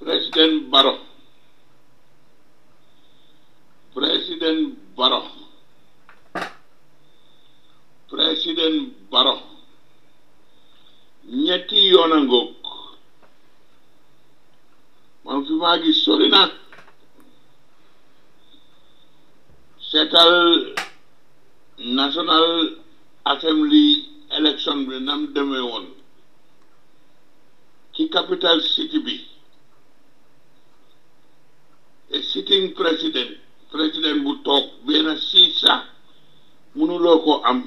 President Barrow. President Barrow. President Barrow. ñetti yoon a ngoog man fi maa gis sori na seetal National Assembly election bi nam demee woon ci capital city bi et sitting président président bu toog benn siis sax mënuloo ko am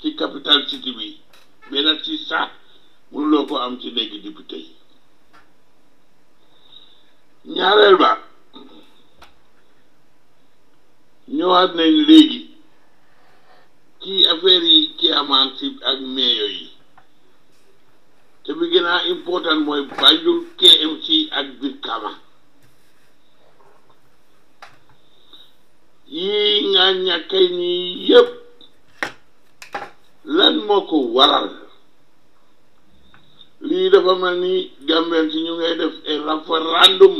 ci capital city bi benn siis sax mënuloo ko am ci néegi député yi ñaareel ba ñëwaat nañ léegi ci affaire yi ci amaan si ak meeyo yi te bi gën a important mooy Banjul KMC ak Brikama yii nga ñàkkay nii yëpp lan moo ko waral lii dafa mel ni Gambien si ñu ngay def ay référendum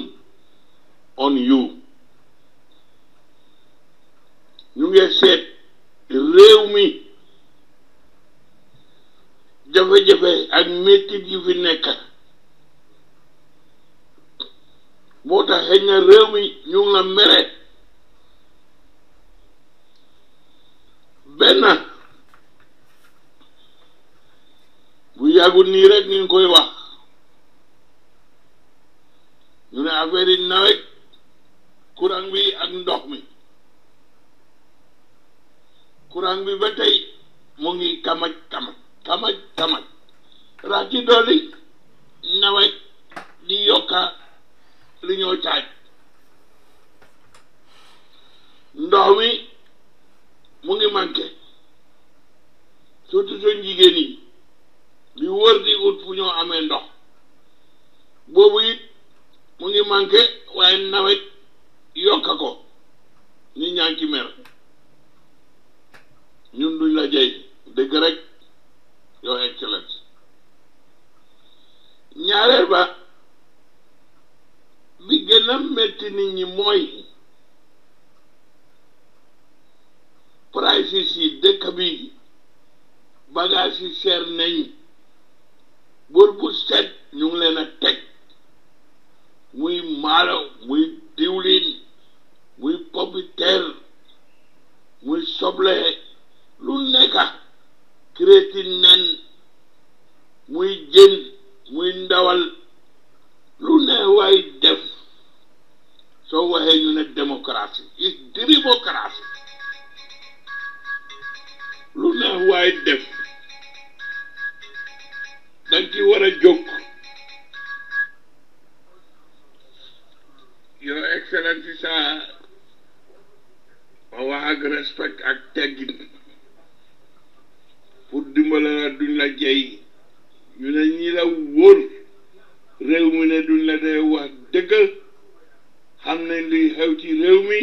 on you ñu ngi seet réew mi jafe-jafe ak mettit yu fi nekk moo tax xëy na réew mi ñu ngi la mere benn bu yàggul nii rek ñu ngi koy wax ñu ne affaire yi nawet courant bi ak ndox mi courant bi ba tey mu ngi kamaj kamaj kamaj kamaj rax ci dolli nawet di yokka li ñoo caaj ndox mi mu ngi manqué surtout suñ jigéen yi di wër di ut fu ñoo amee ndox boobu it mu ngi manqué waaye nawet yokka ko nit ñaa ngi ci mer ñun duñ la jey dëgg rek yow excellence ñaareel ba bi gën a métti nit ñi mooy prices yi dëkk bi bagage yi seer nañ bër bu set ñu ngi leen a teg muy maalo muy diwlin muy pompiteer muy soble lu nekka créti nen muy jën muy ndawal lu ne waay def soo waxee ñu ne démocratie is démocratie lu ne waay def danga ci war a jóg your excellency sa ma wax ak respect ak teggin pour dimbale la duñ la jey ñu ne ñi la wóor réew mi ne duñ la dee wax dëgg xam nañ luy xew ci réew mi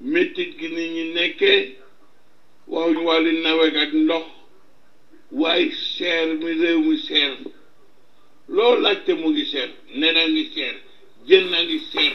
mettit gi nit ñi nekkee waxuñ wàllu nawet ak ndox waaye seer mi réew mi seer loo laajte mu ngi seer nena ngi seer jën na ngi seer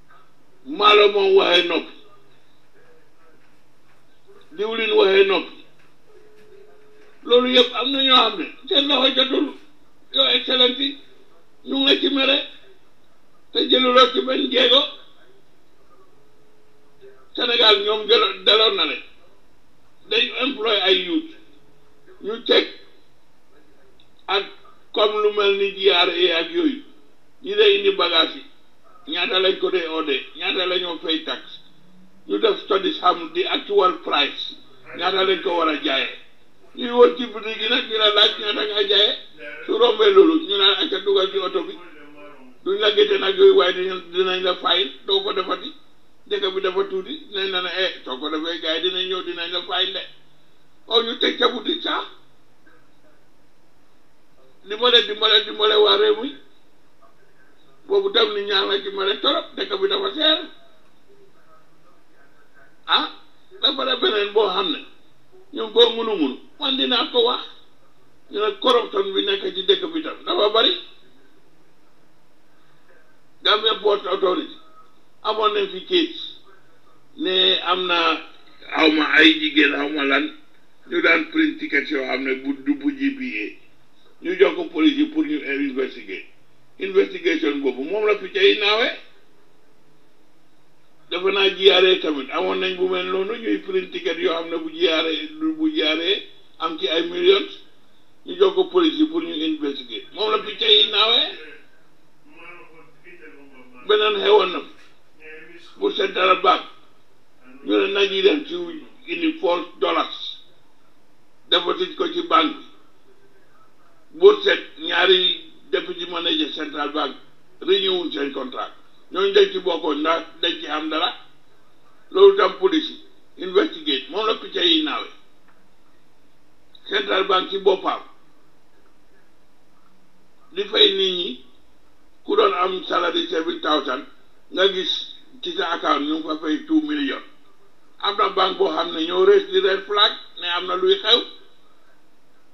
maalo moom waxee nopp diwlin waxee nopp loolu yëpp am na ñoo xam ne seen loxo jotul yow excellence yi ñu nga ci mere te jëluloo ci benn jéego Sénégal ñoom jëlo daloon na le dañ employé ay yuut ñu teg ak comme lu mel ni GRA ak yooyu ñi lay indi bagage yi ñaata lañ ko dee oodee ñaata la ñoo fay tax ñu def study xam di actual price ñaata lañ ko war a jaayee ñuy wër ci boutique yi nag ñu la laaj ñaata nga jaayee su rombee loolu ñu naan ak a dugal ci oto bi duñ la gëte nag yooyu waaye dinañ dinañ la fay doo ko defati dëkk bi dafa tuuti dinañ la ne eh soo ko defee gars yi dinañ ñëw dinañ la fay de oo ñu teg ca boutique sax dimbale dimbale dimbale waa réew mi boobu dem ni ñaan la ci ma rek torop dëkk bi dafa seer ah dafa la beneen boo xam ne ñoom boo munu munu man dinaa ko wax ñu ne corruption bi nekk ci dëkk bi tam dafa bari Gambia Port Authority amoon nañ fi kéet ne am na xaw ma ay jigéen xaw ma lan ñu daan print ticket yoo xam ne bu du bu GPA ñu jox ko police yi pour ñu investiguer investigation boobu moom la fi cay naawe dafa naa jiyaaree tamit amoon nañ bu mel noonu ñuy print ticket yoo xam ne bu jiyaaree bu jiyaaree am ci ay millions ñu jox ko police yi pour ñu investiguer moom la picc yi naawee beneen xewoon na bu seen dara baax ñu ne nañ yi dem ci indi force dollars defatit ko ci banque boo seet ñaari député manager central bank réunion wuñ seen contrat ñooñu dañ ci bokkoon ndax dañ ci am dara loolu tam police investigate moom la picca yi naawe central bank ci boppam di fay nit ñi ku doon am salary seven thousand nga gis ci sa account ñu ngi fa fay two million am na banque boo xam ne ñoo rees di red flag ne am na luy xew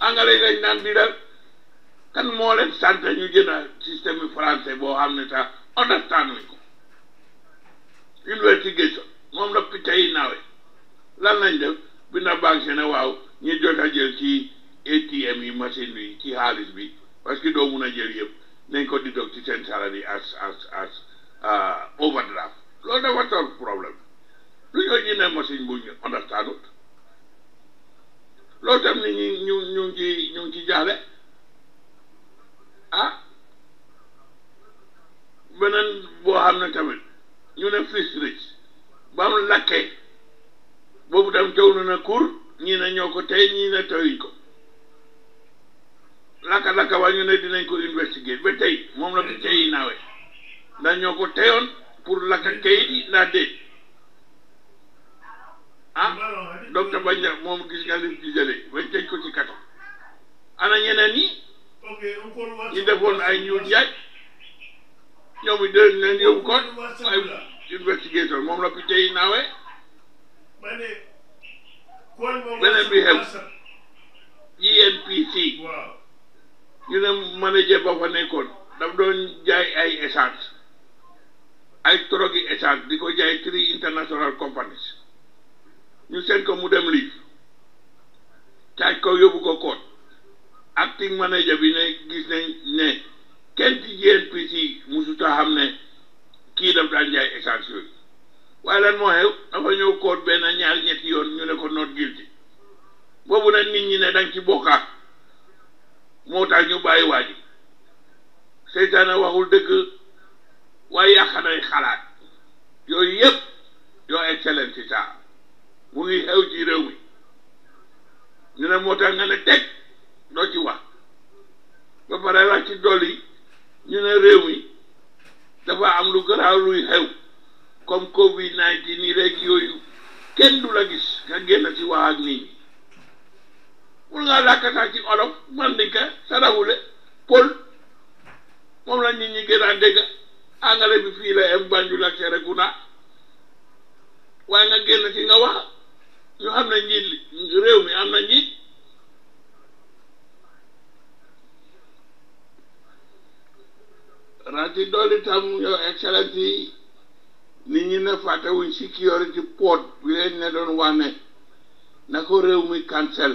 angale yi dañ naan di dal kan moo leen sant ñu jënd système français boo xam ne tax understand nañ ko investigation moom la picca yi naawe lan lañ def bi na banque ne waaw ñu jot a jël ci ATM yi machine bi ci xaalis bi parce que doo mun a jël yëpp nañ ko di dog ci seen salari as as as ah, overdraft loolu dafa toll problème lu ñoo ñu ne machine bu ñu understand loolu tam nit ñi ñu ñu ngi ci ñu ngi ci jaaxle ah beneen boo xam ne tamit ñu ne Fistris ba mu lakkee boobu tam taw na na kur ñii ne ñoo ko tey ñii ne tawuñ ko lakka lakka ba ñu ne dinañ ko investiguer ba tey moom la ko tey yi naawee ndax ñoo ko teyoon pour lakka kayit yi ndax déet ah docteur bañ la moom gis nga lim ci jëlee bañ tëj ko ci kato ana ñeneen ñi ñu defoon ay ñuul njaaj ñoom it dinañ leen yóbbu kon ay investigateur moom la ko tey naawee beneen bi xew GNPC ñu ne manager ba fa nekkoon daf doon jaay ay essence ay drogue yi échange di ko jaay tri international companies ñu seen ko mu dem lii caaj ko yóbbu ko koot acting manager bi ne gis nañ ne kenn ci GNPC musuta xam ne kii daf daan jaay échange yooyu waaye lan moo xew dafa ñëw koot benn ñaar ñetti yoon ñu ne ko not guilty boobu nag nit ñi ne danga ci bokka moo tax ñu bàyyi waa ji seytaane waxul dëgg waaye yàq nay xalaat yooyu yëpp yoo excellence ta mu ngi xew ci réew mi ñu ne moo tax nga ne teg doo ci wax ba pare wax ci dolli ñu ne réew mi dafa am lu garaaw luy xew comme covid 19 yi rek yooyu kenn du la gis nga génn ci wax ak nit ñi mun ngaa làkkataa ci olof man di ka sarawule pël moom la nit ñi gën a dégg angale bi fii la em Banjul ak Serekunda waaye nga génn ci nga wax ñu xam ne njiit li réew mi am na njiit raati dooli tam yow excellence yi nit ñi ne fàttewuñ sécurité port bi leen ne doon wax ne na ko réew mi cancel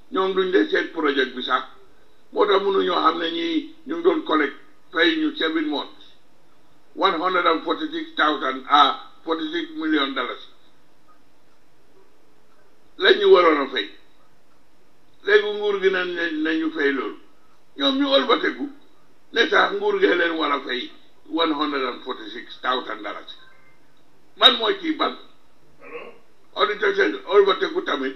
ñoom duñ dee seet projet bi sax moo tax mënuñoo xam ne ñii ñu ngi doon collect fay ñu seven months one hundred and forty six thousand à forty six million dollars lañ ñu waroon a fay léegi nguur gi na nañu fay loolu ñoom ñu ëlbateku ne sax nguur gee leen war a fay one hundred and forty six thousand dollars man mooy kii ban auditeur ëlbateku tamit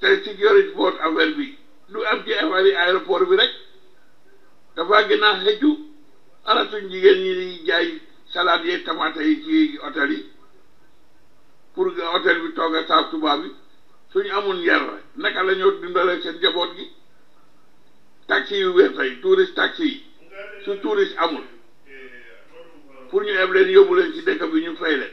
tey ci Gerrit Ford affaire bi lu am ci affaire yi aéroport bi rek dafa gën a xëccu alatuñ jigéen ñi di jaay salade yeeg tamaate yi ci hôtel yi pour que hôtel bi toog a saaf tubaab bi suñu amul yar naka la ñoo dundale seen njaboot gi taxi yu wér tey touriste taxi yi su touriste amul pour ñu eb leen yóbbu leen ci dëkk bi ñu fay leen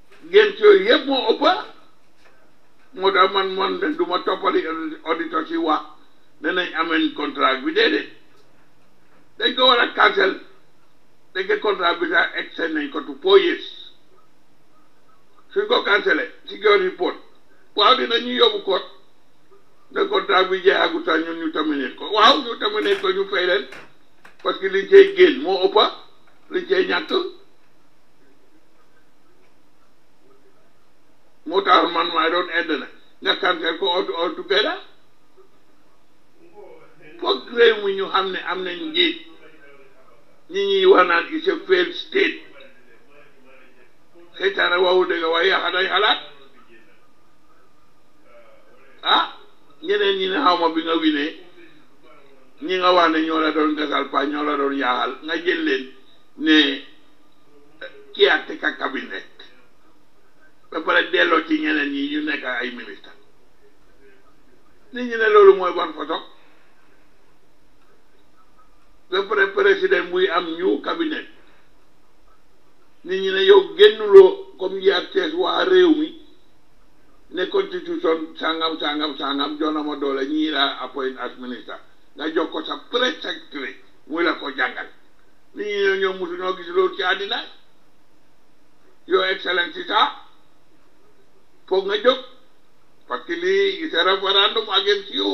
ngént yooyu yëpp moo ëpp moo tax man man de du ma toppali auditeur si wax ne nañ ameen contrat bi déedéet dañ ko war a cancel dañ ko contrat bi sax extend nañ ko tu four years suñ ko cancelé si geo report waaw dina ñu yóbbu koot ne contrat bi jeexagu sax ñun ñu terminé ko waaw ñu terminé ko ñu fay leen parce que liñ cey génn moo ëppa liñ cey ñàkk moo tax man maa doon edd na nga tànte ko otu otu gëla foog réew mi ñu xam ne am nañ njiit ñi ñuy wax naan it's a failed state seytaane waxu dëgg waaye yaxa day xalaat ah ñeneen ñi ne xaw ma bi nga winee ñi nga wax ne ñoo la doon gasal pa ñoo la doon yaaxal nga jël leen ne kii àtte ka cabinet ba pare delloo ci ñeneen ñi ñu nekk ay ministre nit ñi ne loolu mooy bonne photo ba pare président buy am ñu cabinet nit ñi ne yow génnuloo comme yaa tees waa réew mi ne constitution sangam sangam sangam jox na ma doole ñii laa appoint as ministre nga jox ko sa préfecture muy la ko jàngal nit ñi ñoo ñoom mosu ñoo gis loolu ci àddina yow excellence ci saa foog nga jóg parce que lii c'est référendum against you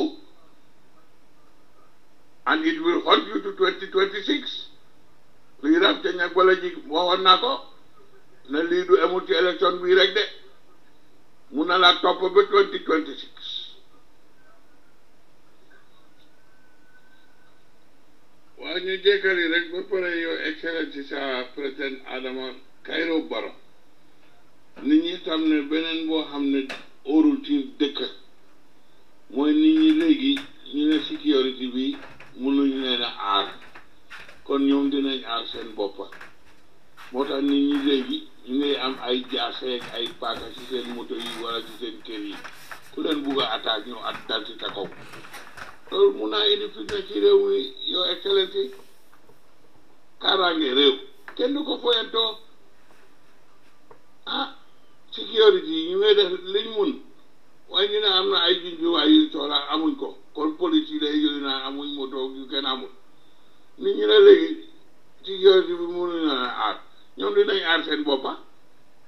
and it will haunt you to 2026 lii rab ca ñag wala ji waxoon naa ko na lii du amul ci élection bii rek de mun na laa topp ba 2026 waaw ñu jékkali rek ba pare yow excellent ci sa président Adama Kairó Barrow nit ñi tam ne beneen boo xam ne óorul ci dëkk mooy nit ñi léegi ñu ne sécurité bi mënuñ leen a aar kon ñoom dinañ aar seen boppa moo tax nit ñi léegi ñu ngay am ay jaaseeg ay paaka ci seen moto yi wala ci seen kër yi ku leen bugg a attaque ñu at dal ci sa kaw loolu mun naa indi fitna ci réew mi yow excellence yi kaaraange réew kenn du ko foyantoo ah sécurité yi ñu ngay def liñ mun waaye ñu ne am na ay junjuwaay yu soxla amuñ ko kon police yi day yooyu naan amuñ moto yu kenn amul nit ñu ne léegi sécurité bi mënuñ na aar ñoom dinañ aar seen boppa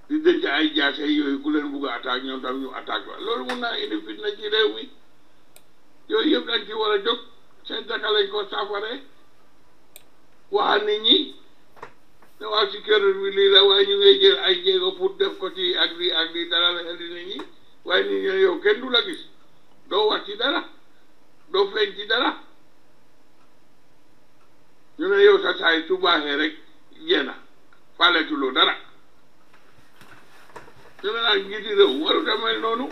di denc ay jaase yooyu ku leen bugg a attaque ñoom tam ñu attaque la loolu mun naa indi fitna ci réew mi yooyu yëpp dañ ci war a jóg seen daka lañ ko saafare waa nit ñi ne waaw ci kër bi lii la waaye ñu ngay jël ay jéego pour def ko ci ak lii ak lii dara la indi nit ñi waaye nit ñi yow kenn du la gis doo wax ci dara doo feeñ ci dara ñu ne yow sa saay su baaxee rek jeena fàlletuloo dara ñu ne nag njiiti réew waru demee noonu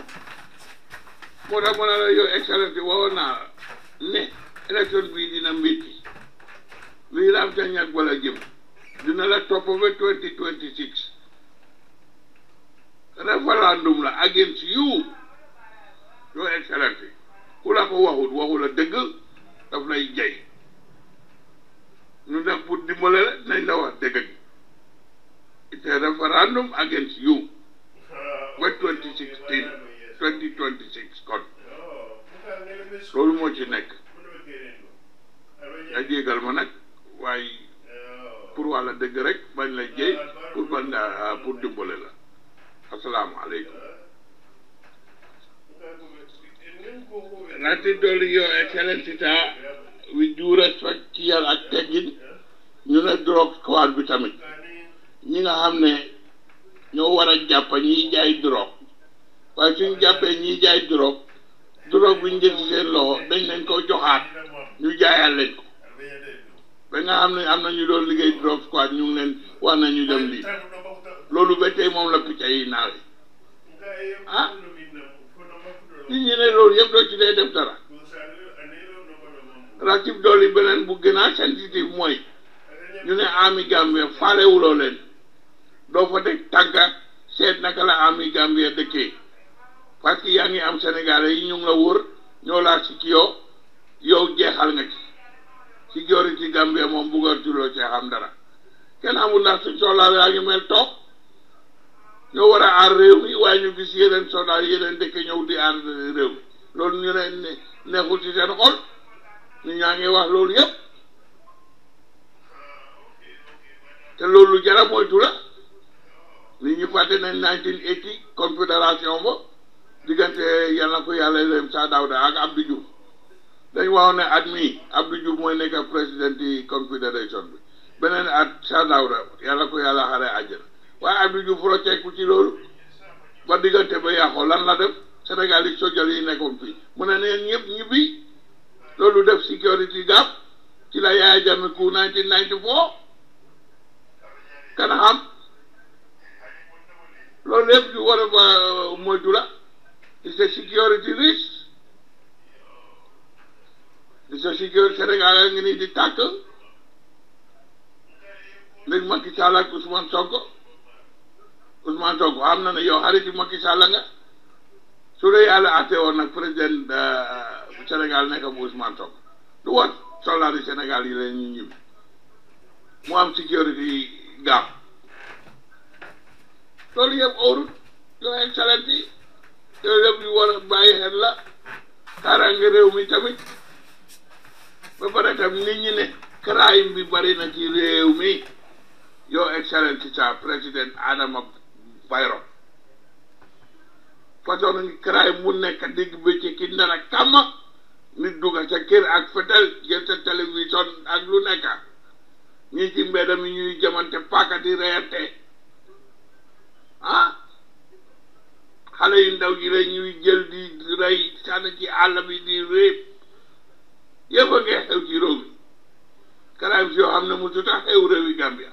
moo tax ma ne la yow excellence waxoon naa la ne élection bii dina métti luy raam ca ñàkk bala jëm dina la topp ba twenty twenty six référendum la against you yow excellence ku la ko waxut waxu la dëgg daf lay jay ñu def pour dimbale la nañ la wax dëgg gi it's a referendum against you ba twenty sixteen twenty twenty six kon loolu moo ci nekk nga jégal ma nag waaye pour wàlla dëgg rek bañ la jëy pour bañ la ah, pour dimbale la asalaamaaleykum nanti dolli yow excellence ita with due respect ci yar ak teggin ñu ne drogue squad bi tamit ñi nga xam ne ñoo war a jàpp ñiy jaay drogue waaye suñ jàppee ñiy jaay drogue drogue bi ñu jël seen loxo dañ leen ko joxaat ñu jaayaat leen ko ba nga xam ne am na ñu doon liggéey drogue squad ñu ngi leen wax na ñu dem lii loolu ba tey moom la picc yi naawe ah nit ñi ne loolu yëpp doo ci dee def dara ratib dool yi beneen bu gën a sensitive mooy ñu ne ami Gambie faalewuloo leen doo fa teg tànka seet naka la ami Gambia dëkkee parce que yaa ngi am sénégalais yi ñu ngi la wër ñoo laa si ci yow yow jeexal nga ci si joori ci Gambia moom buggal tuloo ci xam dara kenn amul ndax suñ soxlaa yaa ngi mel toog ñoo war a aar réew mi waaye ñu gis yeneen soxlaa yeneen dëkk ñëw di aar réew mi loolu ñu ne neexul ci seen xol ñu ñaa ngi wax loolu yëpp te loolu lu jara moytu la nit ñi fàtte nañ nineteen eighty confédération ba diggante yal na ko yàlla leen saa Daawda ak Abdou Diouf dañ waaw ne at mii Abdou Diouf mooy nekk président yi confédération bi beneen at saa Daawda yàlla ko yàlla xare àjjana waaye Abdou Diouf rocceeku ci loolu ba diggante ba yàqoo lan la def Sénégal yi sojal yi nekkoon fii mu ne neen ñëpp ñibbi loolu def sécurité gàpp ci la Yaya Jammeh ku 1994 kana xam loolu lépp ñu war a euh, moytu la it's a security risk it's a security Sénégal a ngi nii di tàkk léegi Macky Sall ak Ousmane Sonko Ousmane Sonko am na ne yow xaritu Macky Sall nga su dee yàlla àtte woon nag président euh, Sénégal nekk bu Ousmane Sonko du woon soldat du Sénégal yi la ñu ñib mu am sécurité yi gaaw loolu yëpp óorut yoo excellent yi yooyu yëpp yu war a bàyyi xel la kaaraange réew mi tamit ba pare tam nit ñi ne crime bi bari na ci réew mi yoo excellent ci sa président Adama Barrow façon crime mu nekk digg bëccëg ki ndara kàmma nit dugg ca kër ak fetel jël ca télévision ak lu nekk ñii ci mbedd mi ñuy jamante paaka di reyante ah xale yu ndaw yi rek ñuy jël di rey sànni ci àll bi di réeb yëpp a ngi xew ci réew mi crimes yoo xam ne mosut a xew réewi Gambia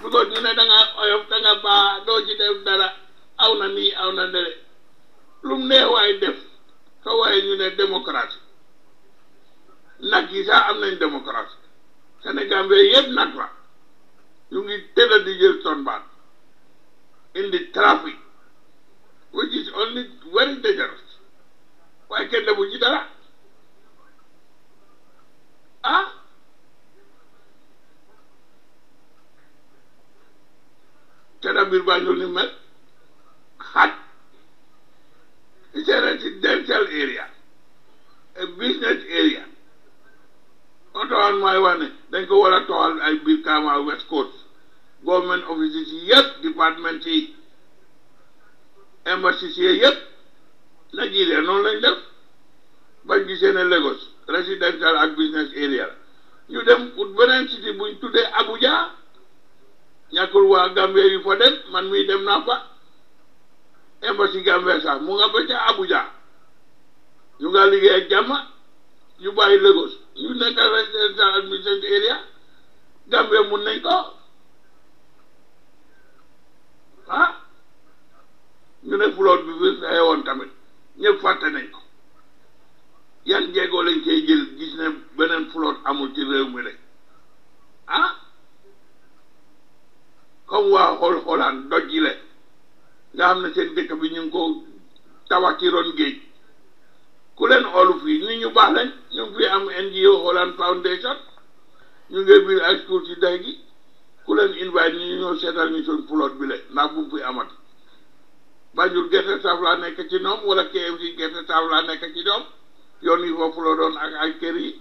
bu ko ñu ne da nga oyof da nga baa doo ci def dara aw na nii aw na ndele lu mu neex waay def sa waaye ñu ne démocratie nag yi sax am nañ démocratie Sénégal bee yëpp nag la ñu ngi tëdd di jël ton baat indi trafic which is only very dangerous waaye kenn defu ci dara ah te da biir Banjul ni mel xaaj It's a residential area, a business area. moo taxoon mooy wax ne dañ ko war a toxal ay biir Kaamaa West Coast government offices yi yëpp département yi embassies yi yëpp Nigeria noonu lañ def bañ gisee ne Lagos residential ak business area la ñu dem ut beneen cité buñ tuddee Abuja ñàkkul waa Gambie yu fa dem man mii dem naa fa embassy Gambie sax mu nga ba ca Abuja ñu nga liggéey ak jàmm ñu bàyyi Lagos ñu nekk residential admission area Gambie mun nañ ko ah ñu ne flood bi fi fexee woon tamit ñëpp fàtte nañ ko yan jéego lañ koy jël gis ne beneen flood amul ci réew mi rek ah comme waa xool xoolaan doj yi nga xam ne seen dëkk bi ñu ngi ko tabax ci ron géej ku leen oolu fii nit ñu baax lañ ñu ngi fi am NGO Holland Foundation ñu ngi biir ay school ci dex gi ku leen invite ñu ñëw seetal ñu suñ plot bi le ndax bu mu fi amat Banjul gerte saaf laa nekk ci ñoom wala KMC gerte saaf laa nekk ci ñoom yoon yi foofu la doon ak ay kër yi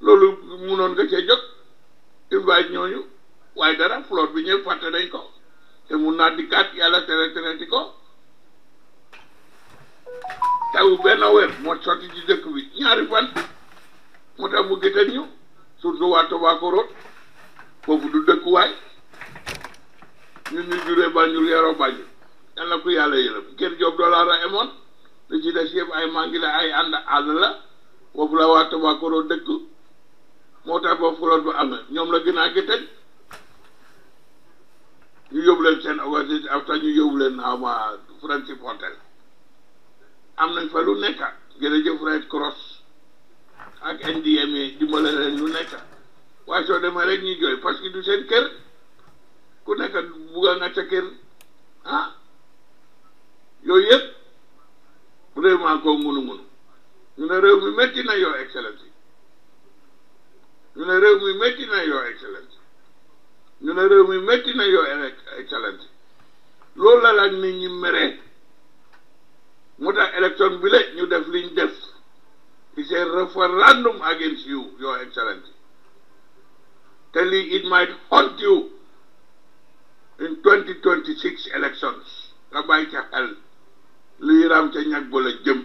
loolu munoon nga cee jot invite ñooñu waaye dara plot bi ñëpp fàtte nañ ko te mun naa dikkaat yàlla tere tere di ko taw benn weer moo sotti ci dëkk bi ñaari fan moo tax mu gëtal ñu surtout waa Tobacoro foofu du dëkkuwaay ñun ñu juree Banjul yaroo Banjul yàlla ko yàlla yërëm kër Joob dollar a emoon lu ci des yëpp ay mangi la ay ànd àll la foofu la waa Tobacoro dëkk moo tax ba fuloon ba amee ñoom la gën a gëtal ñu yóbbu leen seen oasis afta ñu yóbbu leen xaw ma Friendship Hotel am nañ fa lu nekk jërëjëf Red Cross ak NDMA dimbale leen lu nekk waaye soo demee rek ñuy jooy parce que du seen kër ku nekk bugga nga ca kër ah yooyu yëpp vraiment koo munu munu ñu ne réew mi métti na yoo excellence ñu ne réew mi métti na yoo excellence ñu ne réew mi métti na yow évêque ay calante loolu la laaj nit ñi meree moo tax élection bi la ñu def liñ def ci seen référendum against you your excellency te lii it might haunt you in 2026 elections nga bàyyi ca xel luy raam ca ñag ba la jëm